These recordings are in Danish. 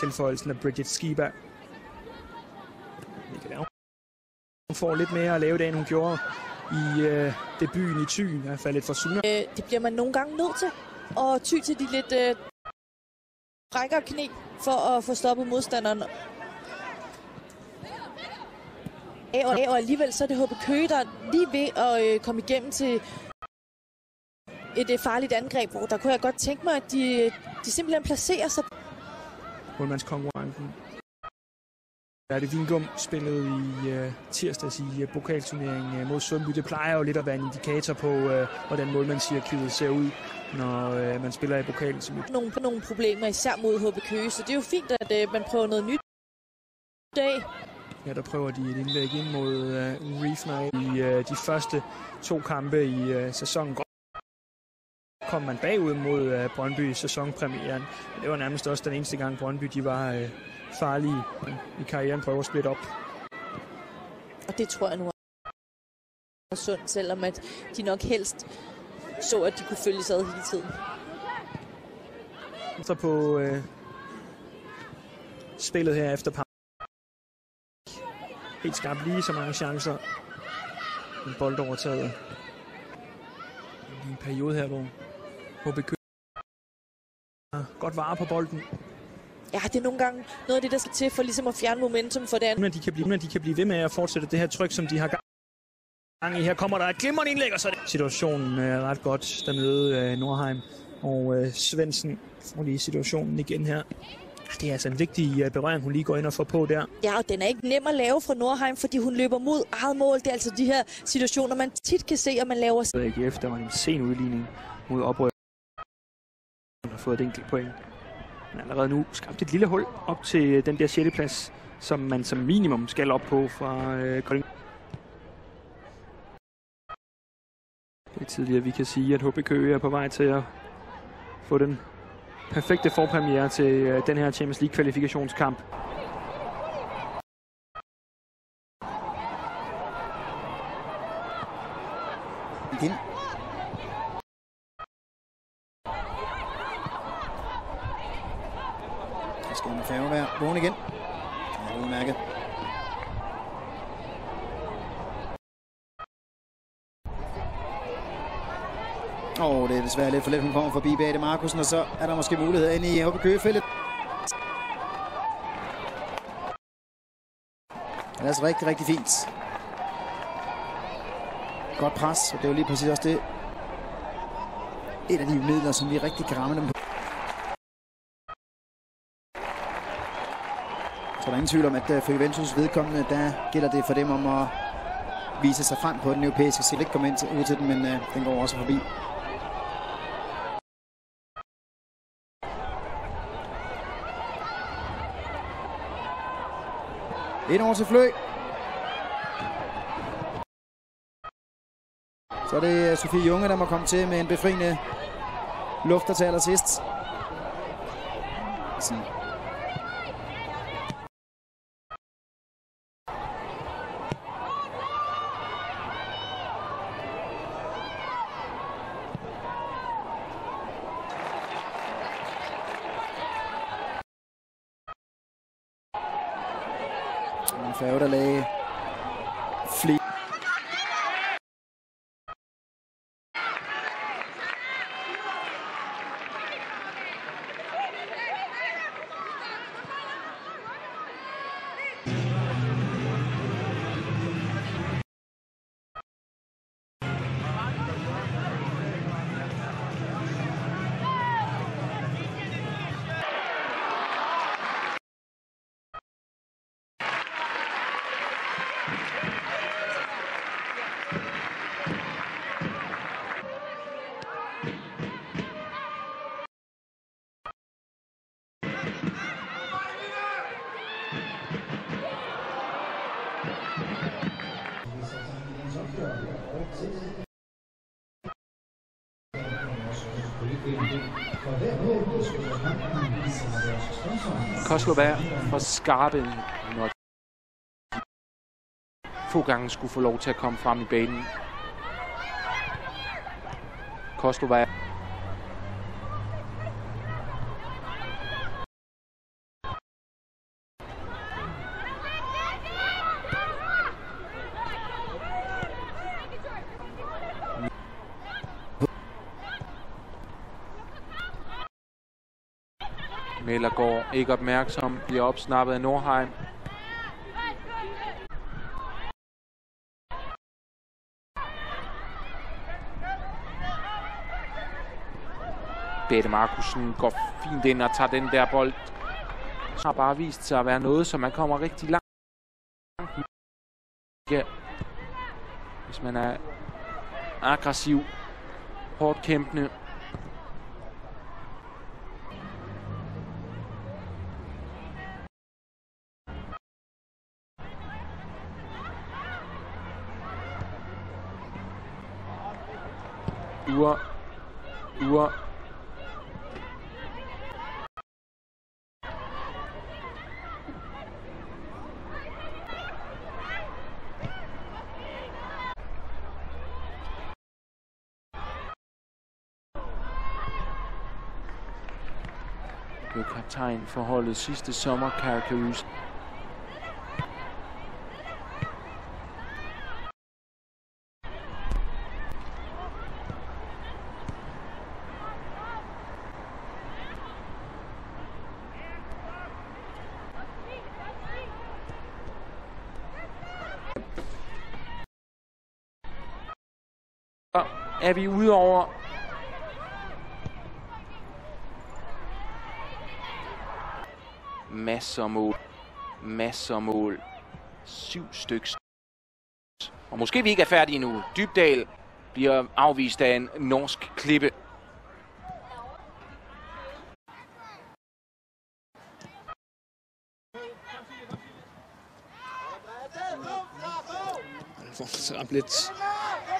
tilføjelsen af Bridget Skiba. Hun får lidt mere at lave det, end hun gjorde i øh, debuten i Thyn, i hvert fald lidt for Suna. Øh, det bliver man nogle gange nødt til at ty til de lidt øh, rækker knæ for at få stoppet modstanderen. Og, og alligevel så er det HB Køge, der lige ved at øh, komme igennem til et øh, farligt angreb, hvor der kunne jeg godt tænke mig, at de, øh, de simpelthen placerer sig. Målmandskonkurrencen. Bertel Vingum spillede i uh, tirsdags i uh, pokalturneringen uh, mod Sundby. Det plejer jo lidt at være en indikator på, uh, hvordan målmandshierarkiet ser ud, når uh, man spiller i pokalen. Som nogle, nogle problemer, især mod HB Køge, så det er jo fint, at uh, man prøver noget nyt i dag. Ja, der prøver de et indlæg ind mod uh, Reefner i uh, de første to kampe i uh, sæsonen kom man bagud mod uh, Brøndby i sæsonpremieren. Det var nærmest også den eneste gang, Brøndby de var uh, farlige i karrieren, prøver at splitte op. Og det tror jeg nu er sundt, selvom at de nok helst så, at de kunne følge sig ad hele tiden. Så på uh, spillet her efter par. Helt skarpt lige så mange chancer. En bold overtaget. I en periode her, hvor godt vare på bolden. Ja, det er nogle gange noget af det, der skal til for ligesom at fjerne momentum for det andet. De kan blive, de kan blive ved med at fortsætte det her tryk, som de har gang i. Her kommer der et glimrende indlæg, og så er det. Situationen er ret godt dernede, øh, Nordheim. Og øh, Svendsen får lige situationen igen her. Det er altså en vigtig øh, berøring, hun lige går ind og får på der. Ja, og den er ikke nem at lave fra Nordheim, fordi hun løber mod eget mål. Det er altså de her situationer, man tit kan se, at man laver. Der var en sen udligning mod oprør. Han har fået et enkelt point. Men allerede nu skabt et lille hul op til øh, den der 6. plads, som man som minimum skal op på fra øh, Kolding. Det er tidligere, vi kan sige, at HB Køge er på vej til at få den perfekte forpremiere til øh, den her Champions League-kvalifikationskamp kvalifikationskamp. Igen. Kommer skal vågen igen. Ja, det er udmærket. Og oh, det er desværre lidt for let, hun kommer forbi bag det Markusen, og så er der måske mulighed ind i HB Køgefeltet. Det er altså rigtig, rigtig fint. Godt pres, og det er jo lige præcis også det. Et af de midler, som vi rigtig kan ramme dem på. Så der er ingen tvivl om, at øh, for Juventus vedkommende, der gælder det for dem om at vise sig frem på den europæiske scene. Ikke komme ind til, ud til den, men øh, den går også forbi. Ind over til Flø. Så er det øh, Sofie Junge, der må komme til med en befriende lufter til allersidst. Sådan. En færge, der lagde flere Koslova for skarpe, når få gange skulle få lov til at komme frem i banen. Koslova Mellergaard ikke opmærksom, bliver opsnappet af Nordheim. Bette Markusen går fint ind og tager den der bold. Så har bare vist sig at være noget, som man kommer rigtig langt. Ja. Hvis man er aggressiv, hårdt kæmpende. Ure. Ure. blev kaptajn for holdet sidste sommer, Caracus. Så er vi ude over masser af mål. Masser af mål. Syv styks. Og måske vi ikke er færdige nu. Dybdal bliver afvist af en norsk klippe. Han får ramt lidt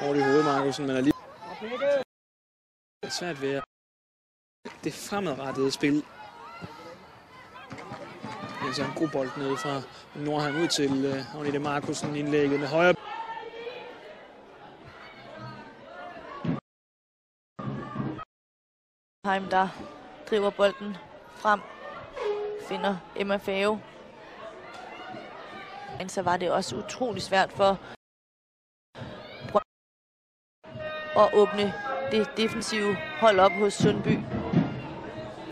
hårdt i hovedet, Markusen, men er svært ved at det fremadrettede spil. Altså en god bold nede fra Nordheim ud til uh, Agnete Markusen indlægget med højre. Heim, der driver bolden frem, finder Emma Fave. Men så var det også utrolig svært for at åbne det defensive hold op hos Sundby.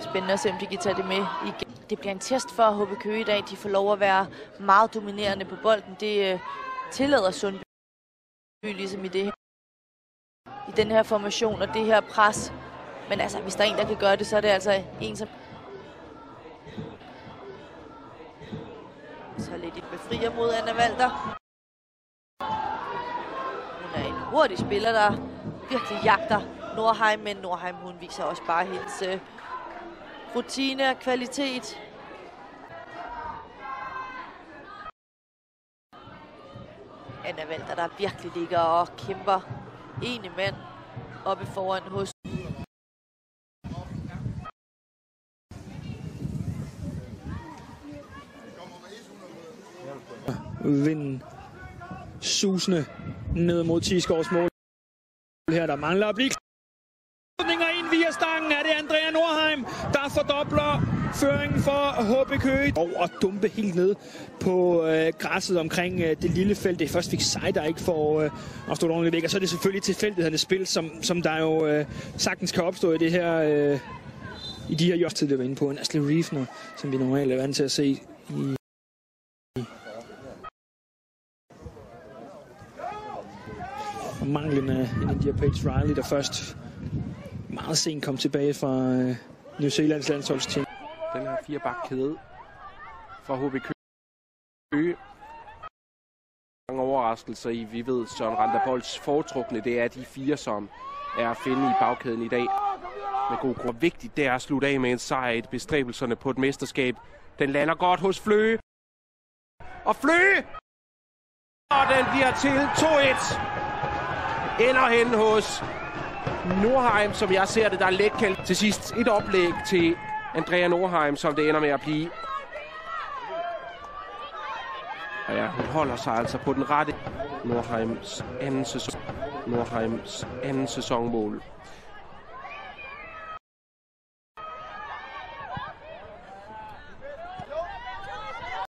Spændende at se, om de kan tage det med igen. Det bliver en test for HB Køge i dag. De får lov at være meget dominerende på bolden. Det øh, tillader Sundby ligesom i det her. I den her formation og det her pres. Men altså, hvis der er en, der kan gøre det, så er det altså en, som... Så lidt et befrier mod Anna Valter. Hun er en hurtig spiller, der virkelig jagter Nordheim, men Nordheim hun viser også bare hendes øh, rutine og kvalitet. Anna Valter, der virkelig ligger og kæmper ene mand oppe foran hos Vinden susende ned mod Tisgaards mål. Her der mangler at blive Slutninger ind via stangen er det Andrea Nordheim, der fordobler føringen for HB Køge. Og at dumpe helt ned på øh, græsset omkring øh, det lille felt. Det først fik sig, der ikke får øh, at stå ordentligt væk. Og så er det selvfølgelig tilfældighedernes spil, som, som der jo øh, sagtens kan opstå i det her... Øh, i de her jo der var inde på en Ashley Riefner, som vi normalt er vant til at se i manglen af en India Page Riley, der først meget sent kom tilbage fra øh, New Zealands landsholdsteam. Den her fire bak kæde fra HB Køge. Mange overraskelser i, vi ved, Søren Randerbolds foretrukne, det er de fire, som er at finde i bagkæden i dag. Med god grund. Vigtigt, det er at slutte af med en sejr i bestræbelserne på et mesterskab. Den lander godt hos Fløge. Og Fløge! Og den bliver til 2-1. Ender hen hos Nordheim, som jeg ser det, der er let Til sidst et oplæg til Andrea Nordheim, som det ender med at blive. Og ja, hun holder sig altså på den rette Nordheims anden sæson. Nordheims anden sæsonmål.